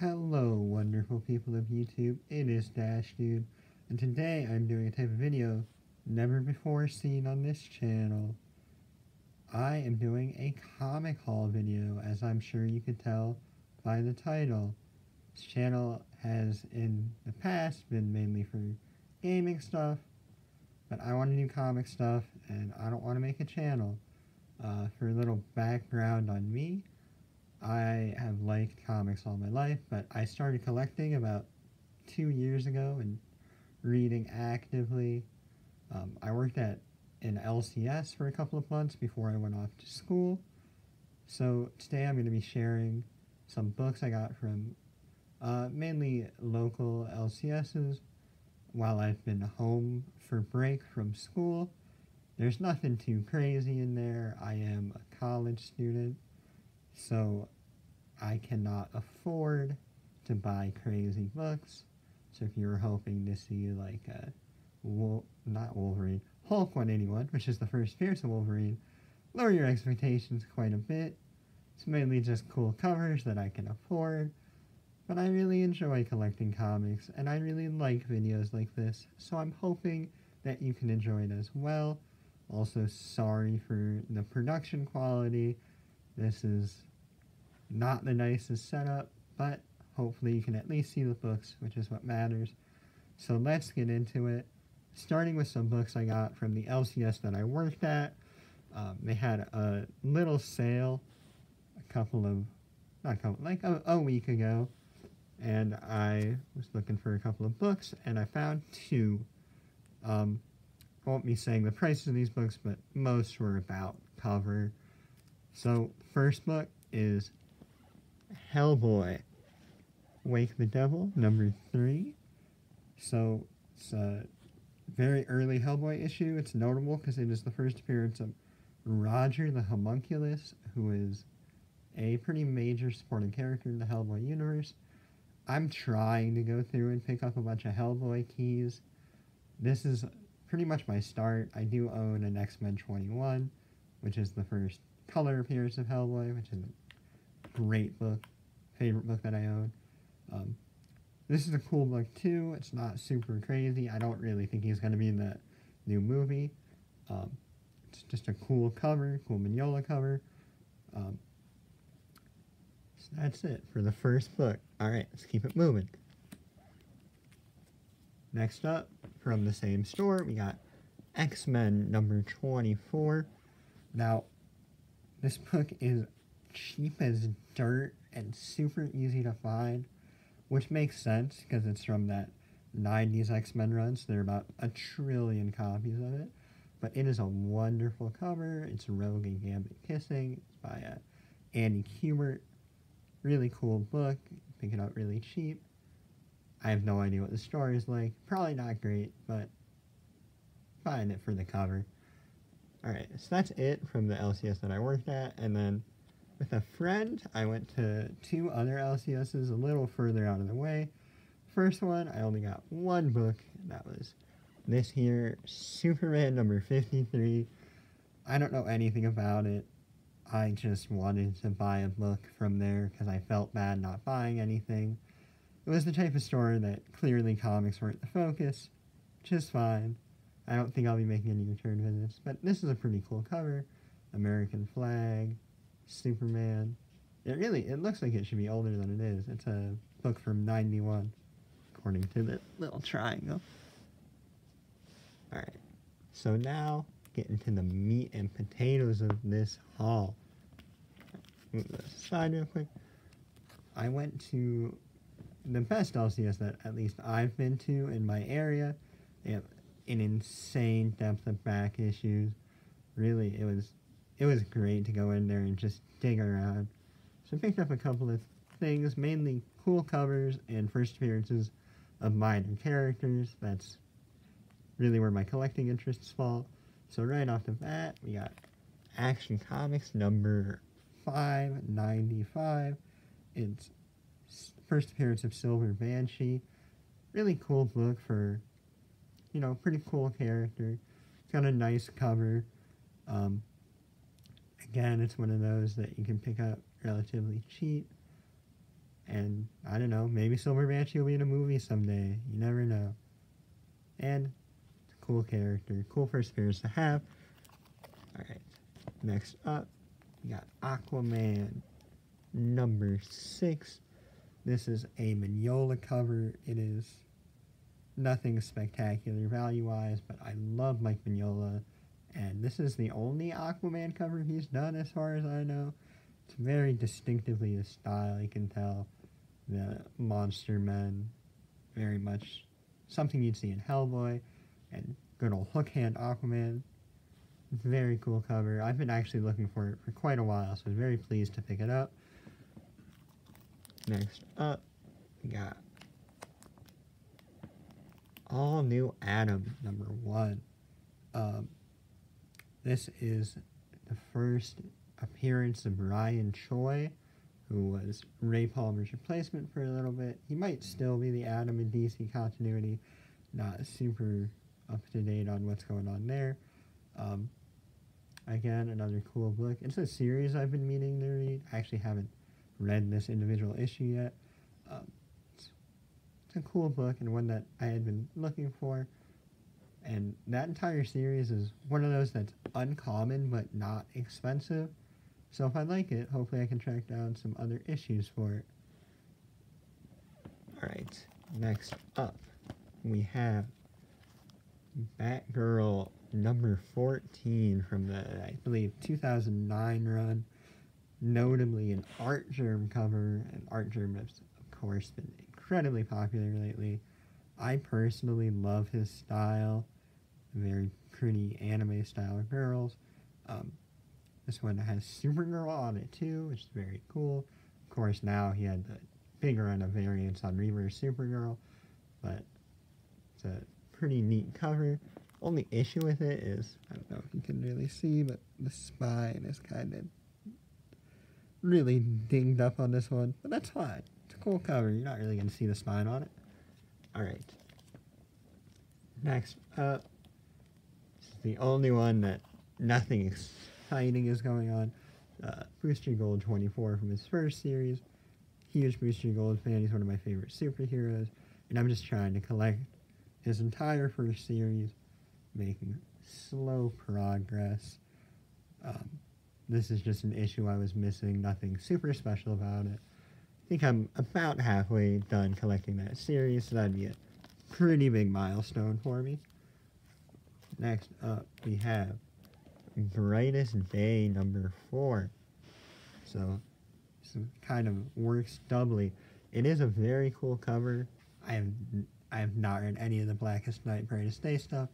Hello, wonderful people of YouTube. It is Dash Dude, and today I'm doing a type of video never before seen on this channel. I am doing a comic haul video, as I'm sure you could tell by the title. This channel has, in the past, been mainly for gaming stuff, but I want to do comic stuff, and I don't want to make a channel. Uh, for a little background on me, I have liked comics all my life, but I started collecting about two years ago and reading actively. Um, I worked at an LCS for a couple of months before I went off to school. So today I'm going to be sharing some books I got from uh, mainly local LCSs while I've been home for break from school. There's nothing too crazy in there. I am a college student so I cannot afford to buy crazy books. So if you were hoping to see like a Wol not Wolverine, Hulk 181, which is the first appearance of Wolverine, lower your expectations quite a bit. It's mainly just cool covers that I can afford, but I really enjoy collecting comics, and I really like videos like this, so I'm hoping that you can enjoy it as well. Also, sorry for the production quality. This is not the nicest setup, but hopefully you can at least see the books, which is what matters. So let's get into it. Starting with some books I got from the LCS that I worked at. Um, they had a little sale a couple of, not a couple, like a, a week ago. And I was looking for a couple of books, and I found two. Um, won't be saying the prices of these books, but most were about cover. So, first book is Hellboy, Wake the Devil, number three. So it's a very early Hellboy issue. It's notable because it is the first appearance of Roger the Homunculus, who is a pretty major supporting character in the Hellboy universe. I'm trying to go through and pick up a bunch of Hellboy keys. This is pretty much my start. I do own an X-Men 21, which is the first color appearance of Hellboy, which is a great book, favorite book that I own. Um, this is a cool book too. It's not super crazy. I don't really think he's going to be in the new movie. Um, it's just a cool cover, cool Mignola cover. Um, so that's it for the first book. Alright, let's keep it moving. Next up, from the same store, we got X-Men number 24. Now, this book is cheap as dirt and super easy to find, which makes sense because it's from that 90s X-Men run, so there are about a trillion copies of it. But it is a wonderful cover. It's Rogue and Gambit Kissing. It's by uh, Andy Kubert. Really cool book. Pick it up really cheap. I have no idea what the story is like. Probably not great, but find it for the cover. Alright, so that's it from the LCS that I worked at, and then with a friend, I went to two other LCSs a little further out of the way. First one, I only got one book, that was this here, Superman number 53. I don't know anything about it. I just wanted to buy a book from there because I felt bad not buying anything. It was the type of store that clearly comics weren't the focus, which is fine. I don't think I'll be making any return visits, but this is a pretty cool cover. American flag, Superman. It really, it looks like it should be older than it is. It's a book from 91, according to the little triangle. Alright, so now, get into the meat and potatoes of this haul. Move this aside real quick. I went to the best LCS that at least I've been to in my area. An insane depth of back issues. Really, it was it was great to go in there and just dig around. So I picked up a couple of things, mainly cool covers and first appearances of minor characters. That's really where my collecting interests fall. So right off the bat, we got Action Comics number 595. It's first appearance of Silver Banshee. Really cool book for, you know, pretty cool character. It's got a nice cover. Um, again, it's one of those that you can pick up relatively cheap. And I don't know, maybe Silver Banshee will be in a movie someday. You never know. And it's a cool character, cool first appearance to have. Alright, next up, we got Aquaman number six. This is a Mignola cover. It is nothing spectacular value-wise, but I love Mike Mignola. And this is the only Aquaman cover he's done as far as I know. It's very distinctively his style, you can tell. The Monster Men, very much something you'd see in Hellboy, and good old hook hand Aquaman. Very cool cover. I've been actually looking for it for quite a while, so I was very pleased to pick it up. Next up, we got All New Atom, number one. Um, this is the first appearance of Ryan Choi, who was Ray Palmer's replacement for a little bit. He might still be the Atom in DC continuity, not super up to date on what's going on there. Um, again, another cool book. It's a series I've been meaning to read. I actually haven't read this individual issue yet. Um, a cool book and one that I had been looking for. And that entire series is one of those that's uncommon but not expensive. So if I like it, hopefully I can track down some other issues for it. Alright, next up, we have Batgirl number 14 from the, I believe, 2009 run. Notably an Artgerm cover, and Artgerm has, of course, been incredibly popular lately. I personally love his style, very pretty anime style girls. Um, this one has Supergirl on it too, which is very cool. Of course, now he had the bigger run of variants on Rebirth Supergirl, but it's a pretty neat cover. Only issue with it is, I don't know if you can really see, but the spine is kind of really dinged up on this one, but that's fine. Cool cover. You're not really going to see the spine on it. Alright. Next up, this is the only one that nothing exciting is going on. Uh, Booster Gold 24 from his first series. Huge Booster Gold fan. He's one of my favorite superheroes. And I'm just trying to collect his entire first series, making slow progress. Um, this is just an issue I was missing, nothing super special about it. I think I'm about halfway done collecting that series, so that'd be a pretty big milestone for me. Next up, we have Brightest Day number 4. So, this kind of works doubly. It is a very cool cover. I have I have not read any of the Blackest Night, Brightest Day stuff,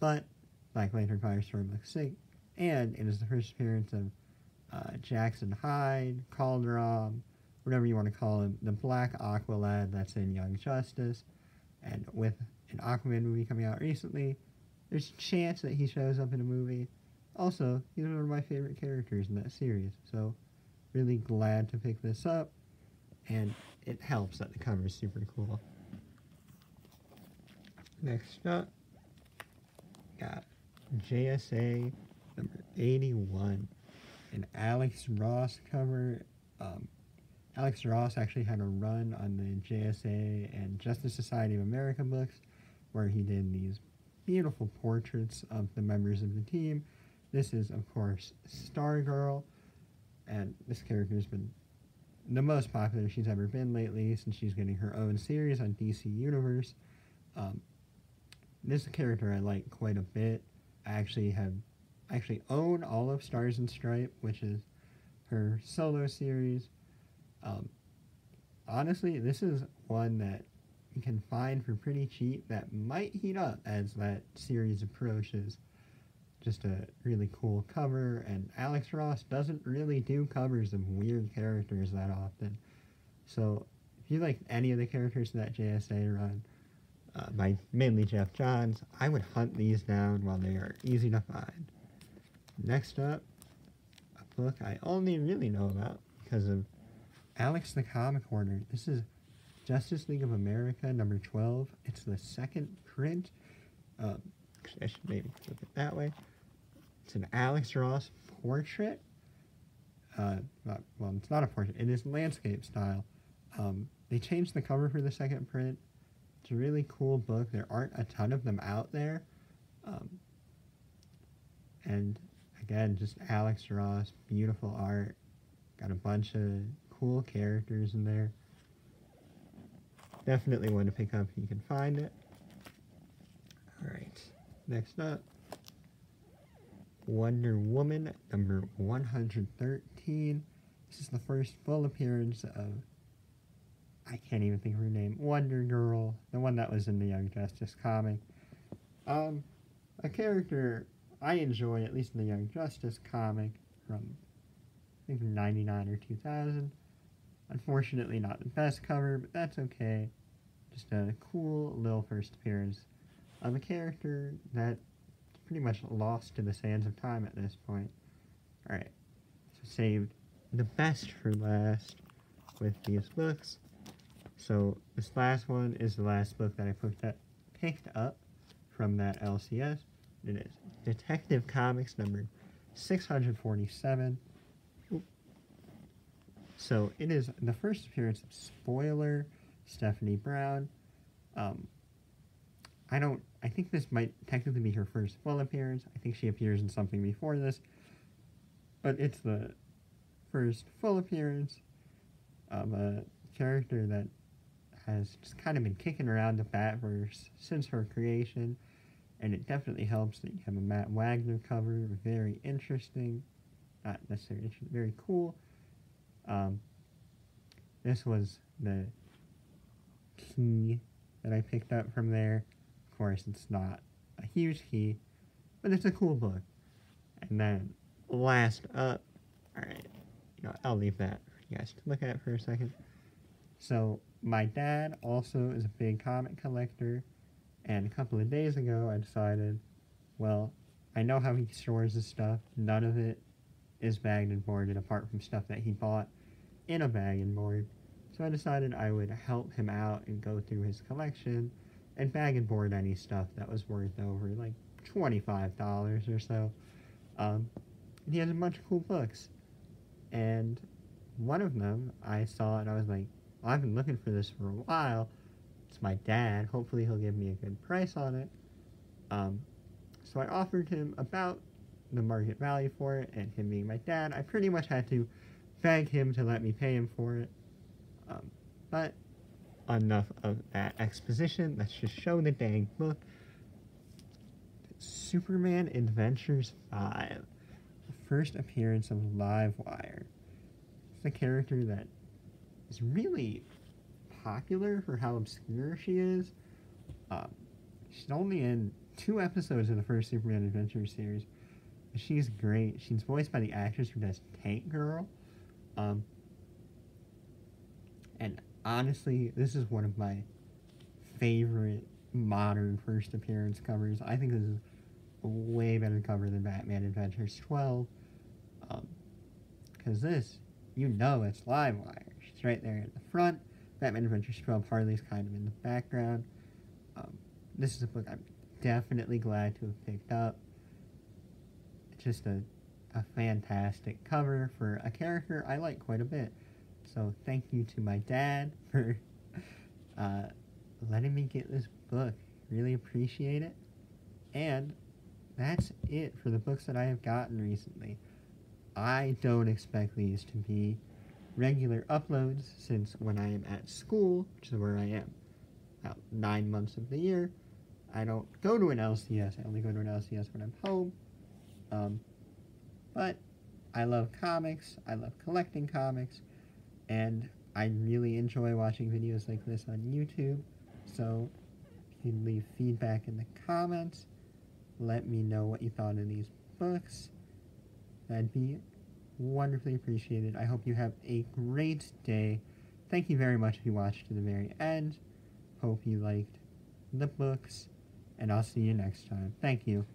but Black Lantern Firestorm looks sick, and it is the first appearance of uh, Jackson Hyde, Kaldur'ahm, whatever you want to call him, the Black Aqualad that's in Young Justice, and with an Aquaman movie coming out recently, there's a chance that he shows up in a movie. Also, he's one of my favorite characters in that series, so really glad to pick this up, and it helps that the cover is super cool. Next up, got JSA number 81, an Alex Ross cover. Um, Alex Ross actually had a run on the JSA and Justice Society of America books where he did these beautiful portraits of the members of the team. This is, of course, Stargirl, and this character has been the most popular she's ever been lately since she's getting her own series on DC Universe. Um, this character I like quite a bit. I actually have actually own all of Stars and Stripe, which is her solo series. Um, honestly, this is one that you can find for pretty cheap that might heat up as that series approaches. Just a really cool cover, and Alex Ross doesn't really do covers of weird characters that often. So, if you like any of the characters in that JSA run, uh, by mainly Geoff Johns, I would hunt these down while they are easy to find. Next up, a book I only really know about because of Alex the Comic Hoarder. This is Justice League of America number 12. It's the second print. Um, I should maybe flip it that way. It's an Alex Ross portrait. Uh, not, well, it's not a portrait. It is landscape style. Um, they changed the cover for the second print. It's a really cool book. There aren't a ton of them out there. Um, and again, just Alex Ross, beautiful art. Got a bunch of cool characters in there. Definitely one to pick up if you can find it. Alright, next up. Wonder Woman number 113. This is the first full appearance of, I can't even think of her name, Wonder Girl, the one that was in the Young Justice comic. Um, a character I enjoy, at least in the Young Justice comic from, I think, 99 or 2000. Unfortunately, not the best cover, but that's okay. Just a cool little first appearance of a character that pretty much lost to the sands of time at this point. Alright, so saved the best for last with these books. So this last one is the last book that I picked up, picked up from that LCS. It is Detective Comics number 647. So it is the first appearance of Spoiler, Stephanie Brown. Um, I don't, I think this might technically be her first full appearance. I think she appears in something before this. But it's the first full appearance of a character that has just kind of been kicking around the Batverse since her creation. And it definitely helps that you have a Matt Wagner cover. Very interesting. Not necessarily interesting, very cool. Um, this was the key that I picked up from there. Of course, it's not a huge key, but it's a cool book. And then, last up, alright, you know, I'll leave that for you guys to look at for a second. So, my dad also is a big comic collector, and a couple of days ago I decided, well, I know how he stores his stuff. None of it is bagged and boarded apart from stuff that he bought in a bag and board. So I decided I would help him out and go through his collection and bag and board any stuff that was worth over like $25 or so. Um, he has a bunch of cool books. And one of them I saw and I was like, well, I've been looking for this for a while. It's my dad. Hopefully he'll give me a good price on it. Um, so I offered him about the market value for it, and him being my dad, I pretty much had to beg him to let me pay him for it. Um, but enough of that exposition. Let's just show the dang book. Superman Adventures 5. The first appearance of Livewire. It's a character that is really popular for how obscure she is. Um, she's only in two episodes of the first Superman Adventures series. She's great. She's voiced by the actress who does Tank Girl. Um, and honestly, this is one of my favorite modern first appearance covers. I think this is a way better cover than Batman Adventures 12. Because um, this, you know it's Livewire. She's right there in the front. Batman Adventures 12, Harley's kind of in the background. Um, this is a book I'm definitely glad to have picked up. Just a a fantastic cover for a character I like quite a bit. So thank you to my dad for uh, letting me get this book. Really appreciate it. And that's it for the books that I have gotten recently. I don't expect these to be regular uploads since when I am at school, which is where I am about nine months of the year, I don't go to an LCS. I only go to an LCS when I'm home. Um, but I love comics, I love collecting comics, and I really enjoy watching videos like this on YouTube. So if you leave feedback in the comments, let me know what you thought of these books. That'd be wonderfully appreciated. I hope you have a great day. Thank you very much if you watched to the very end. Hope you liked the books, and I'll see you next time. Thank you.